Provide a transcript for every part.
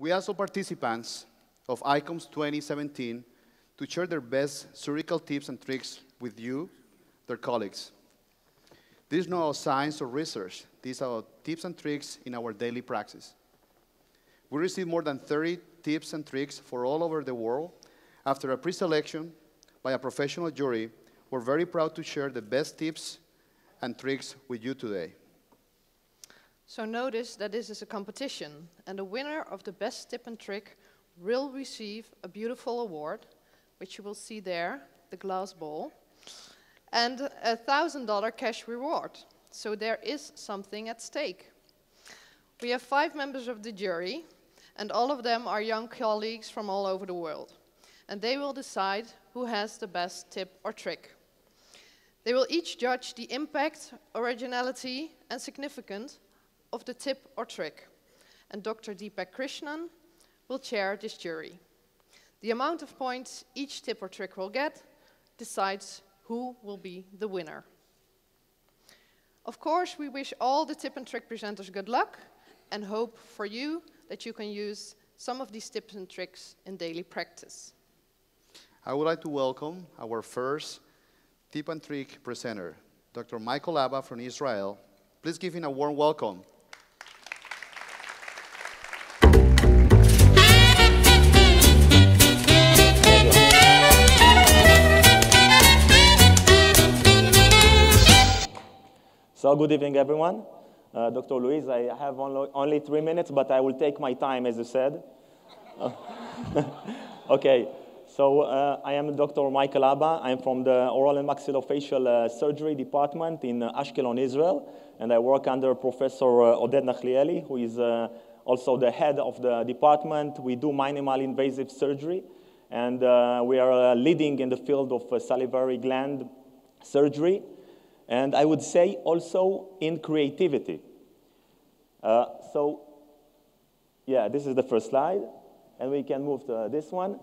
We asked all participants of ICOMS 2017 to share their best surgical tips and tricks with you, their colleagues. This is not science or research. These are tips and tricks in our daily practice. We received more than 30 tips and tricks for all over the world. After a pre-selection by a professional jury, we're very proud to share the best tips and tricks with you today. So notice that this is a competition, and the winner of the best tip and trick will receive a beautiful award, which you will see there, the glass ball, and a $1,000 cash reward. So there is something at stake. We have five members of the jury, and all of them are young colleagues from all over the world. And they will decide who has the best tip or trick. They will each judge the impact, originality, and significance of the tip or trick. And Dr. Deepak Krishnan will chair this jury. The amount of points each tip or trick will get decides who will be the winner. Of course, we wish all the tip and trick presenters good luck and hope for you that you can use some of these tips and tricks in daily practice. I would like to welcome our first tip and trick presenter, Dr. Michael Abba from Israel. Please give him a warm welcome. So good evening, everyone. Uh, Dr. Luis, I have only, three minutes, but I will take my time, as you said. okay, so uh, I am Dr. Michael Abba. I'm from the Oral and Maxillofacial uh, Surgery Department in uh, Ashkelon, Israel, and I work under Professor uh, Oded Nachlieli, who is uh, also the head of the department. We do minimal invasive surgery, and we are leading in the field of salivary gland surgery and I would say also in creativity. Uh, so, yeah, this is the first slide, and we can move to this one.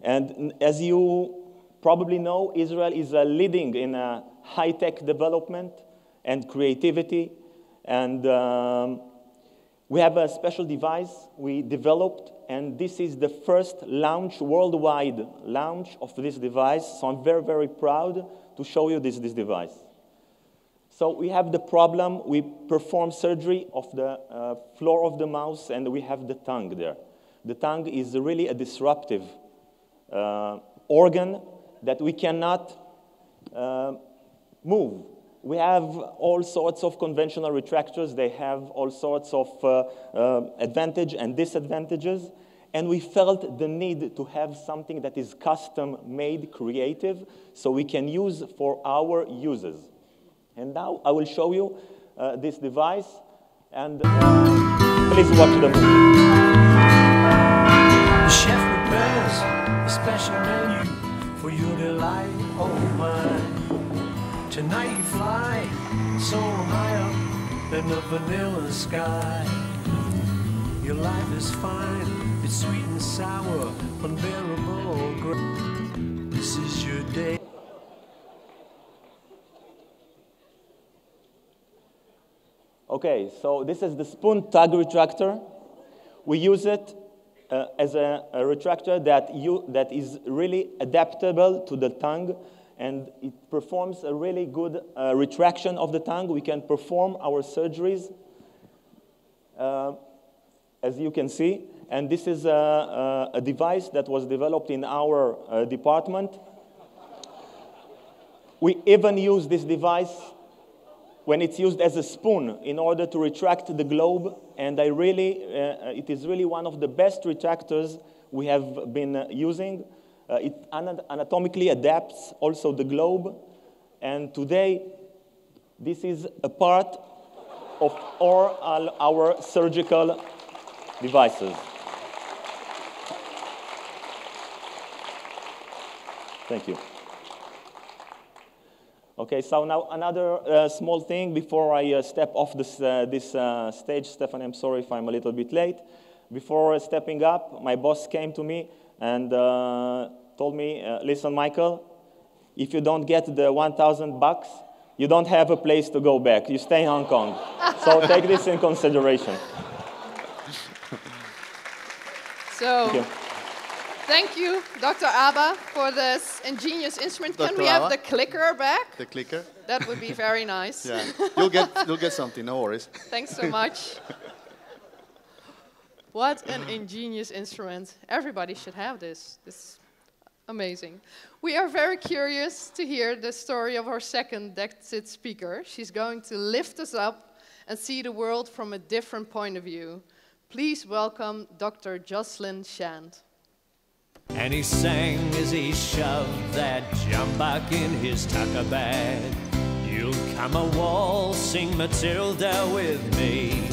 And as you probably know, Israel is uh, leading in uh, high-tech development and creativity, and um, we have a special device we developed, and this is the first launch, worldwide launch of this device, so I'm very, very proud to show you this, this device. So we have the problem, we perform surgery of the uh, floor of the mouth and we have the tongue there. The tongue is really a disruptive uh, organ that we cannot uh, move. We have all sorts of conventional retractors. They have all sorts of uh, uh, advantage and disadvantages. And we felt the need to have something that is custom made, creative, so we can use for our users. And now I will show you uh, this device, and uh, please watch the movie. The chef prepares a special menu for your delight, oh my. Tonight you fly so high up in the vanilla sky. Your life is fine, it's sweet and sour, unbearable. This is your day. Okay, so this is the spoon tag retractor. We use it uh, as a, a, retractor that, you, that is really adaptable to the tongue and it performs a really good uh, retraction of the tongue. We can perform our surgeries, uh, as you can see. And this is a, a, device that was developed in our uh, department. We even use this device when it's used as a spoon in order to retract the globe. And I really, uh, it is really one of the best retractors we have been uh, using. Uh, it anatomically adapts also the globe. And today, this is a part of all our surgical devices. Thank you. Okay, so now another uh, small thing before I uh, step off this, uh, this uh, stage. Stephanie, I'm sorry if I'm a little bit late. Before stepping up, my boss came to me and uh, told me, uh, listen, Michael, if you don't get the 1,000 bucks, you don't have a place to go back. You stay in Hong Kong. so take this in consideration. So, Thank you. Dr. Abba, for this ingenious instrument. Can Dr. we have Abba? the clicker back? The clicker. That would be very nice. Yeah. You'll get you'll get something. No worries. Thanks so much. what an ingenious instrument. Everybody should have this. This amazing. We are very curious to hear the story of our second Dexit speaker. She's going to lift us up and see the world from a different point of view. Please welcome Dr. Jocelyn Shand. And he sang as he shoved that jumbuck in his tucker bag. You'll come a waltzing Matilda with me.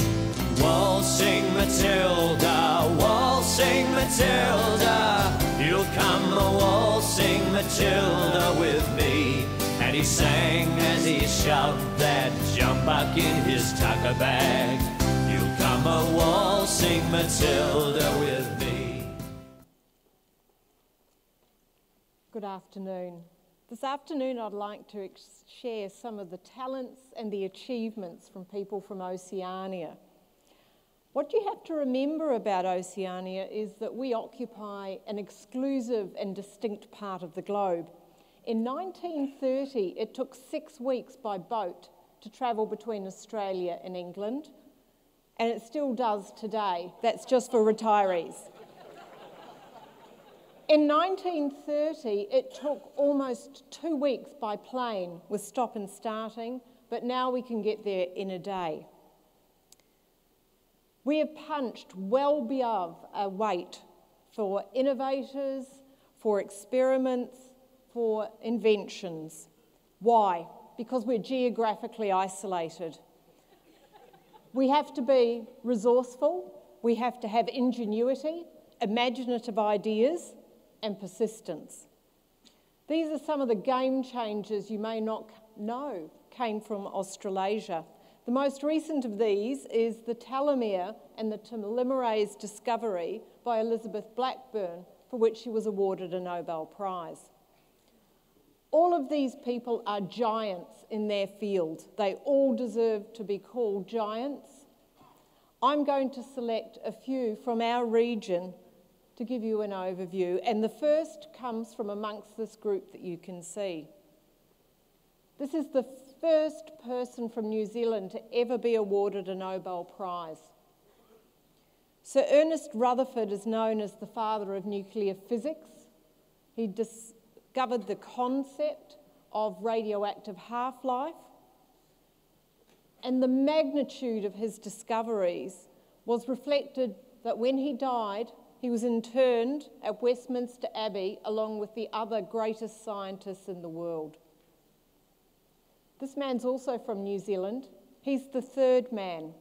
Waltzing Matilda, waltzing Matilda. You'll come a waltzing Matilda with me. And he sang as he shoved that jumbuck in his tucker bag. You'll come a waltzing Matilda with me. Good afternoon. This afternoon, I'd like to share some of the talents and the achievements from people from Oceania. What you have to remember about Oceania is that we occupy an exclusive and distinct part of the globe. In 1930, it took six weeks by boat to travel between Australia and England, and it still does today. That's just for retirees. In 1930, it took almost two weeks by plane with stop and starting, but now we can get there in a day. We have punched well above our weight for innovators, for experiments, for inventions. Why? Because we're geographically isolated. We have to be resourceful, we have to have ingenuity, imaginative ideas, and persistence. These are some of the game changers you may not know came from Australasia. The most recent of these is the telomere and the telomerase discovery by Elizabeth Blackburn, for which she was awarded a Nobel Prize. All of these people are giants in their field. They all deserve to be called giants. I'm going to select a few from our region to give you an overview, and the first comes from amongst this group that you can see. This is the first person from New Zealand to ever be awarded a Nobel Prize. Sir Ernest Rutherford is known as the father of nuclear physics. He discovered the concept of radioactive half life, and the magnitude of his discoveries was reflected that when he died, he was interned at Westminster Abbey along with the other greatest scientists in the world. This man's also from New Zealand. He's the third man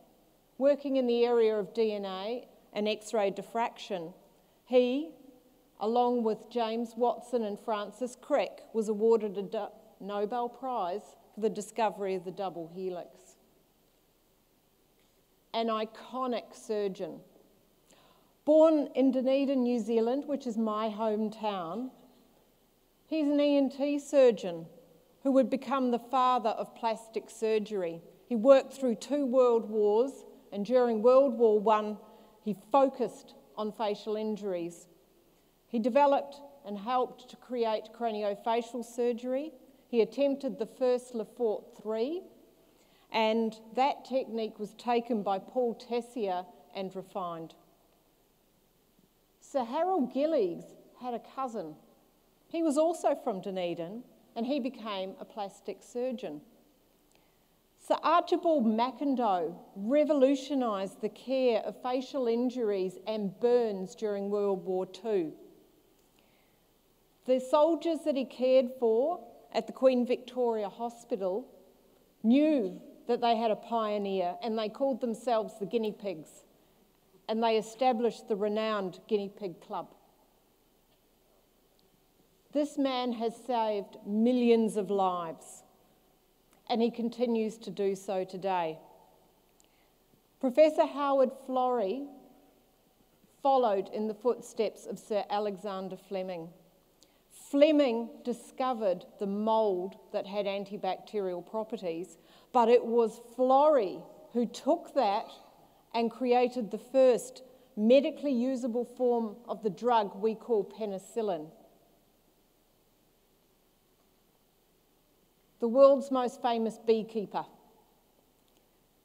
working in the area of DNA and X ray diffraction. He, along with James Watson and Francis Crick, was awarded a Nobel Prize for the discovery of the double helix. An iconic surgeon. Born in Dunedin, New Zealand, which is my hometown, he's an ENT surgeon who would become the father of plastic surgery. He worked through two world wars, and during World War I, he focused on facial injuries. He developed and helped to create craniofacial surgery. He attempted the first Le Fort 3, and that technique was taken by Paul Tessier and refined. Sir Harold Gillies had a cousin. He was also from Dunedin, and he became a plastic surgeon. Sir Archibald McIndoe revolutionised the care of facial injuries and burns during World War II. The soldiers that he cared for at the Queen Victoria Hospital knew that they had a pioneer and they called themselves the guinea pigs and they established the renowned Guinea Pig Club. This man has saved millions of lives, and he continues to do so today. Professor Howard Florey followed in the footsteps of Sir Alexander Fleming. Fleming discovered the mould that had antibacterial properties, but it was Florey who took that and created the first medically usable form of the drug we call penicillin. The world's most famous beekeeper.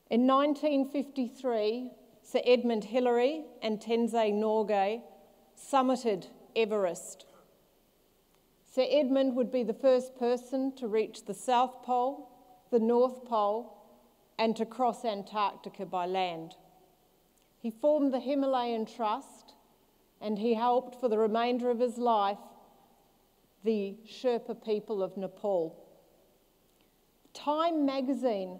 In 1953, Sir Edmund Hillary and Tenzing Norgay summited Everest. Sir Edmund would be the first person to reach the South Pole, the North Pole, and to cross Antarctica by land. He formed the Himalayan Trust and he helped for the remainder of his life the Sherpa people of Nepal. Time magazine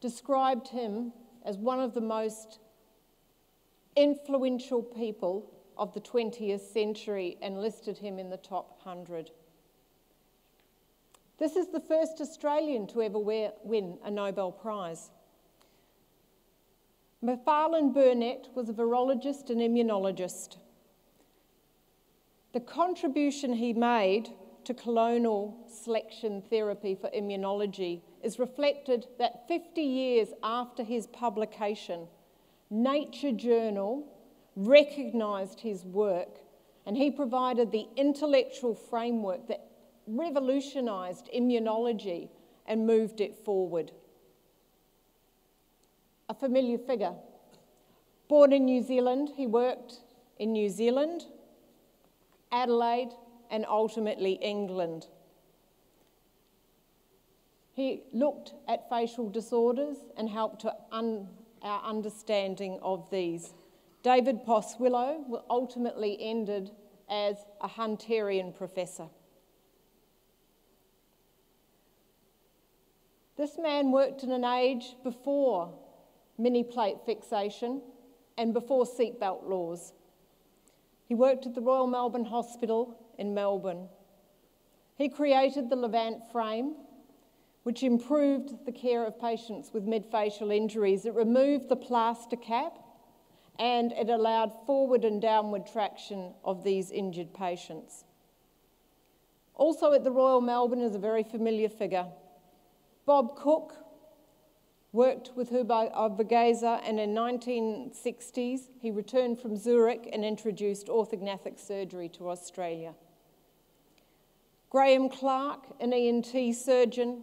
described him as one of the most influential people of the 20th century and listed him in the top 100. This is the first Australian to ever wear, win a Nobel Prize. Macfarlane Burnet was a virologist and immunologist. The contribution he made to clonal selection therapy for immunology is reflected that 50 years after his publication, Nature Journal recognised his work and he provided the intellectual framework that revolutionised immunology and moved it forward. A familiar figure. Born in New Zealand, he worked in New Zealand, Adelaide, and ultimately England. He looked at facial disorders and helped to un- our understanding of these. David Poswillo ultimately ended as a Hunterian professor. This man worked in an age before mini plate fixation and before seatbelt laws. He worked at the Royal Melbourne Hospital in Melbourne. He created the Levant frame, which improved the care of patients with midfacial injuries. It removed the plaster cap and it allowed forward and downward traction of these injured patients. Also at the Royal Melbourne is a very familiar figure, Bob Cook worked with Hugo Obwegeser and in 1960s he returned from Zurich and introduced orthognathic surgery to Australia. Graeme Clark, an ENT surgeon,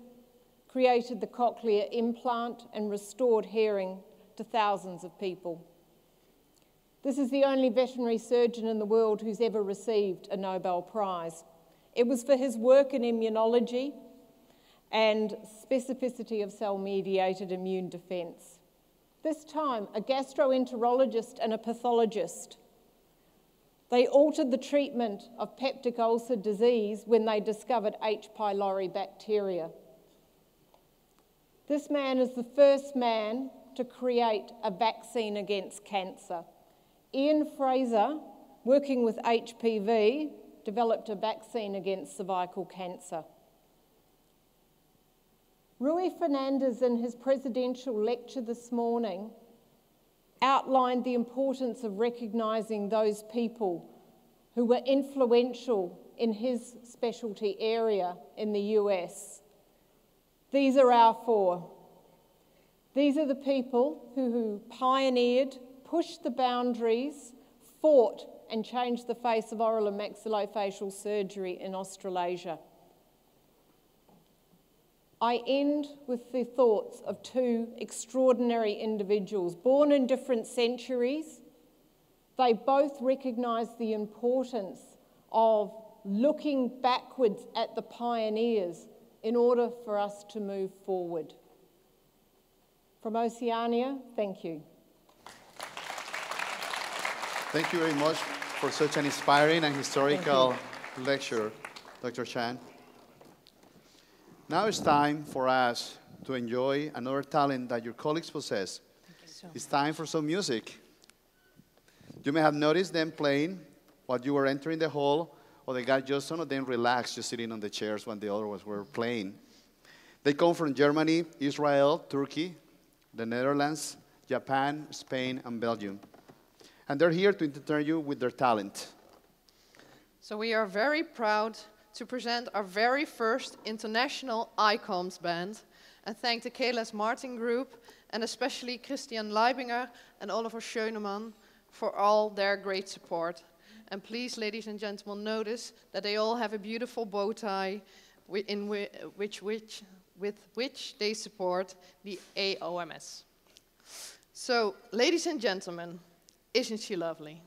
created the cochlear implant and restored hearing to thousands of people. This is the only veterinary surgeon in the world who's ever received a Nobel Prize. It was for his work in immunology and specificity of cell mediated immune defense. This time, a gastroenterologist and a pathologist. They altered the treatment of peptic ulcer disease when they discovered H. pylori bacteria. This man is the first man to create a vaccine against cancer. Ian Frazer, working with HPV, developed a vaccine against cervical cancer. Rui Fernandes, in his presidential lecture this morning, outlined the importance of recognising those people who were influential in his specialty area in the US. These are our four. These are the people who, who pioneered, pushed the boundaries, fought, and changed the face of oral and maxillofacial surgery in Australasia. I end with the thoughts of two extraordinary individuals born in different centuries. They both recognise the importance of looking backwards at the pioneers in order for us to move forward. From Oceania, thank you. Thank you very much for such an inspiring and historical lecture, Dr. Chan. Now it's time for us to enjoy another talent that your colleagues possess. So It's time for some music. You may have noticed them playing while you were entering the hall, or they got just some of them relaxed, just sitting on the chairs when the others were playing. They come from Germany, Israel, Turkey, the Netherlands, Japan, Spain, and Belgium. And they're here to entertain you with their talent. So we are very proud to present our very first international ICOMS band and thank the KLS Martin Group and especially Christian Leibinger and Oliver Schönemann for all their great support. And please, ladies and gentlemen, notice that they all have a beautiful bow tie wi- in whi- which, which, with which they support the AOMS. So, ladies and gentlemen, isn't she lovely?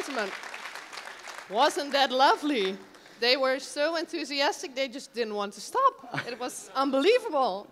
Gentlemen, wasn't that lovely? They were so enthusiastic, they just didn't want to stop. It was unbelievable.